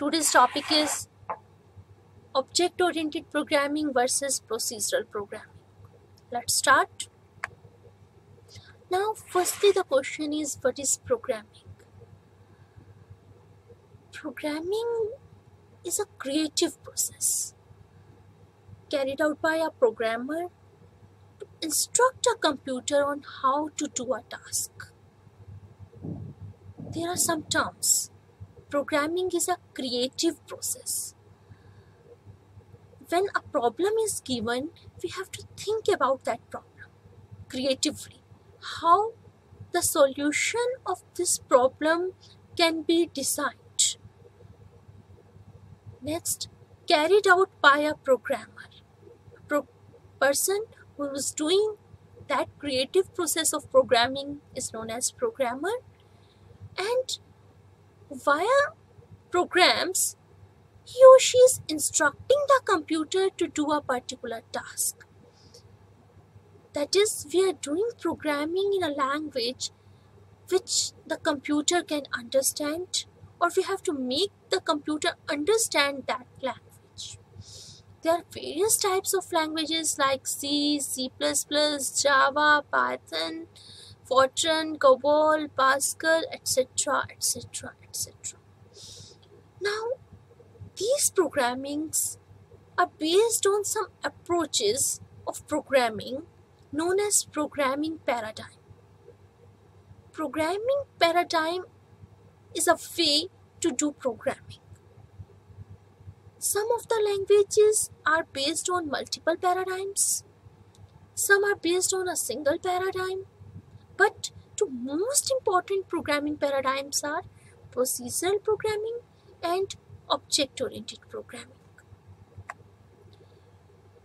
Today's topic is object oriented programming versus procedural programming. Let's start. Now, firstly, the question is what is programming? Programming is a creative process carried out by a programmer to instruct a computer on how to do a task. There are some terms. Programming is a creative process. When a problem is given, we have to think about that problem creatively. How the solution of this problem can be designed. Next, carried out by a programmer. A pro person who is doing that creative process of programming is known as programmer and via programs he or she is instructing the computer to do a particular task that is we are doing programming in a language which the computer can understand or we have to make the computer understand that language there are various types of languages like c c++ java python Fortran, COBOL, Pascal, etc., etc., etc. Now, these programmings are based on some approaches of programming known as programming paradigm. Programming paradigm is a way to do programming. Some of the languages are based on multiple paradigms. Some are based on a single paradigm but two most important programming paradigms are procedural programming and object-oriented programming.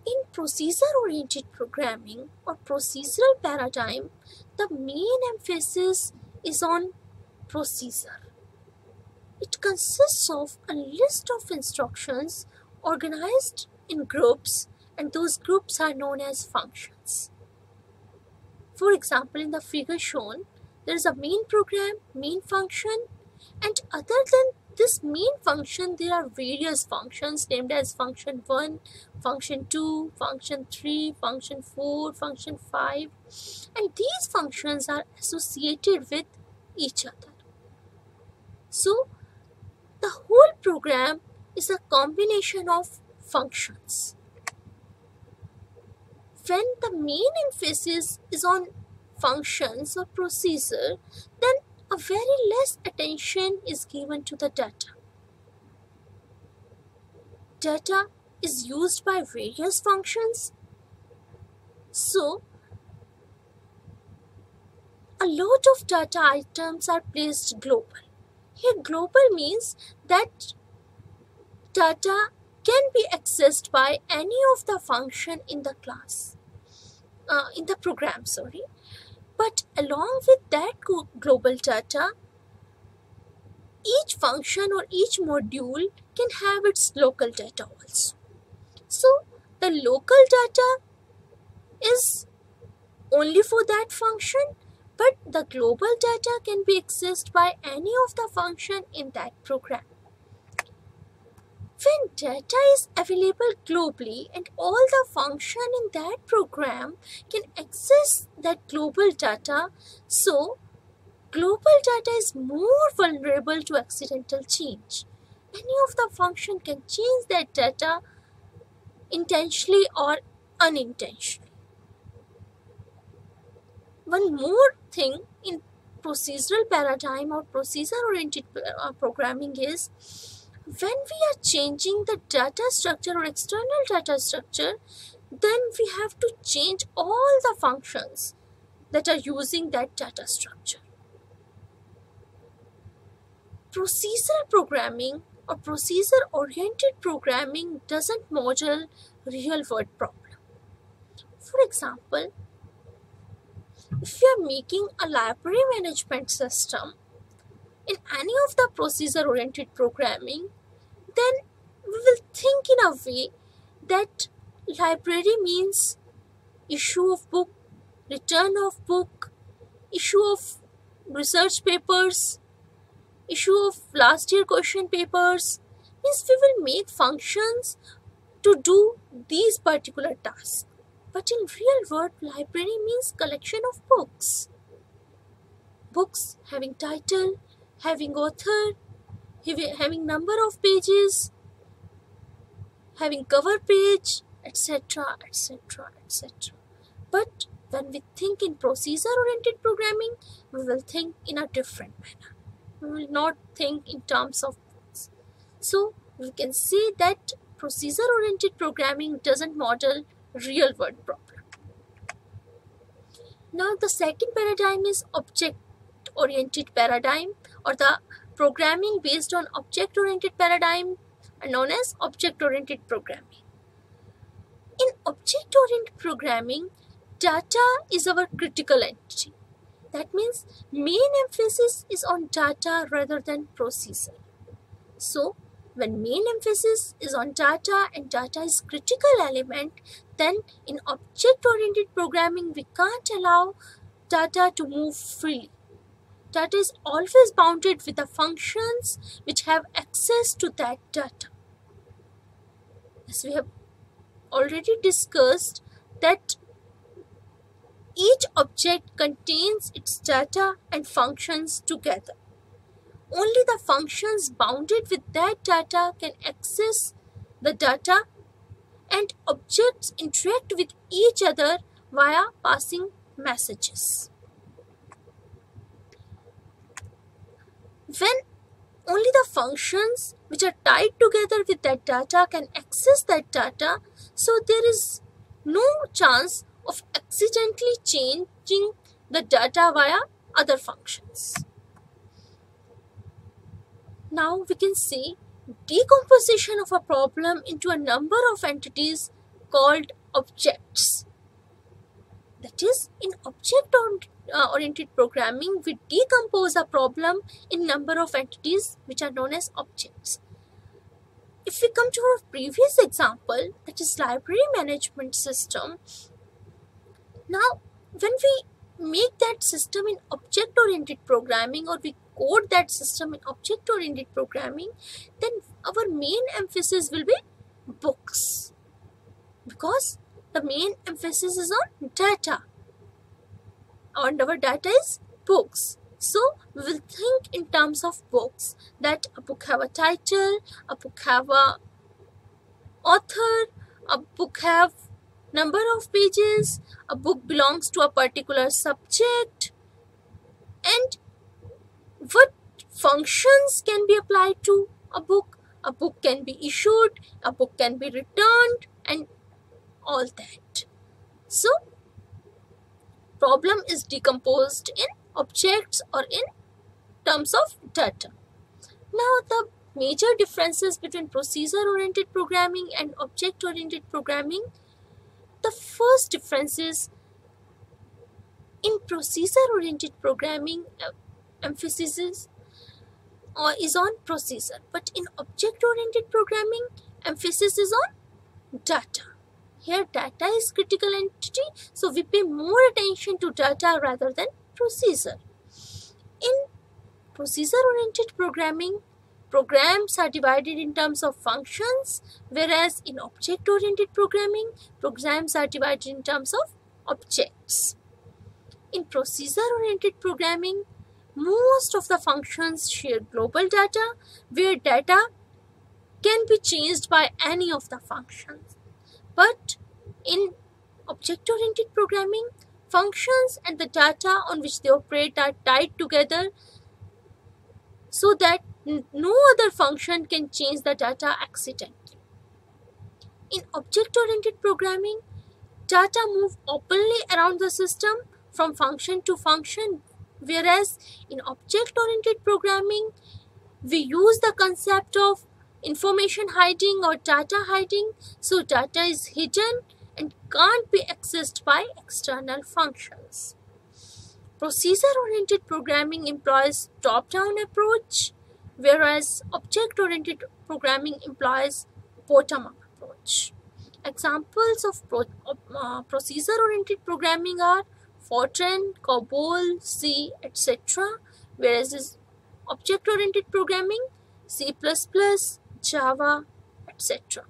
In procedure-oriented programming or procedural paradigm, the main emphasis is on procedure. It consists of a list of instructions organized in groups and those groups are known as functions. For example, in the figure shown, there is a main program, main function, and other than this main function, there are various functions named as function 1, function 2, function 3, function 4, function 5, and these functions are associated with each other. So, the whole program is a combination of functions when the main emphasis is on functions or procedure, then a very less attention is given to the data. Data is used by various functions. So, a lot of data items are placed global. Here global means that data can be accessed by any of the function in the class uh, in the program sorry but along with that global data each function or each module can have its local data also. So the local data is only for that function but the global data can be accessed by any of the function in that program when data is available globally and all the function in that program can access that global data, so global data is more vulnerable to accidental change. Any of the function can change that data intentionally or unintentionally. One more thing in procedural paradigm or procedure oriented uh, programming is when we are changing the data structure or external data structure, then we have to change all the functions that are using that data structure. Procedural programming or procedure-oriented programming doesn't model real-world problem. For example, if you are making a library management system in any of the procedure oriented programming, then we will think in a way that library means issue of book, return of book, issue of research papers, issue of last year question papers, means we will make functions to do these particular tasks. But in real world, library means collection of books. Books having title, having author, having number of pages, having cover page, etc., etc., etc. But when we think in procedure-oriented programming, we will think in a different manner. We will not think in terms of books. So we can say that procedure-oriented programming doesn't model real-world problem. Now the second paradigm is object-oriented paradigm or the programming based on object-oriented paradigm known as object-oriented programming. In object-oriented programming, data is our critical entity. That means main emphasis is on data rather than procedure. So when main emphasis is on data and data is critical element, then in object-oriented programming, we can't allow data to move freely. Data is always bounded with the functions which have access to that data. As we have already discussed that each object contains its data and functions together. Only the functions bounded with that data can access the data and objects interact with each other via passing messages. When only the functions which are tied together with that data can access that data, so there is no chance of accidentally changing the data via other functions. Now we can see decomposition of a problem into a number of entities called objects. That is, in Uh, object-oriented programming, we decompose a problem in number of entities which are known as objects. If we come to our previous example, that is library management system, now when we make that system in object-oriented programming or we code that system in object-oriented programming, then our main emphasis will be books. Because the main emphasis is on data. And our data is books. So we will think in terms of books that a book have a title, a book have a author, a book have number of pages, a book belongs to a particular subject and what functions can be applied to a book a book can be issued a book can be returned and all that so problem is decomposed in objects or in terms of data. Now the major differences between procedure oriented programming and object oriented programming. The first difference is in procedure oriented programming uh, emphasis is, uh, is on procedure but in object oriented programming emphasis is on data here data is critical entity so we pay more attention to data rather than procedure in procedure oriented programming programs are divided in terms of functions whereas in object oriented programming programs are divided in terms of objects in procedure oriented programming most of the functions share global data where data can be changed by any of the functions. But in object-oriented programming, functions and the data on which they operate are tied together so that no other function can change the data accidentally. In object-oriented programming, data move openly around the system from function to function Whereas in object-oriented programming, we use the concept of information hiding or data hiding. So data is hidden and can't be accessed by external functions. Procedure-oriented programming employs top-down approach, whereas object-oriented programming employs bottom-up approach. Examples of pro uh, procedure-oriented programming are Fortran, COBOL, C, etc. Whereas is object-oriented programming, C++, Java, etc.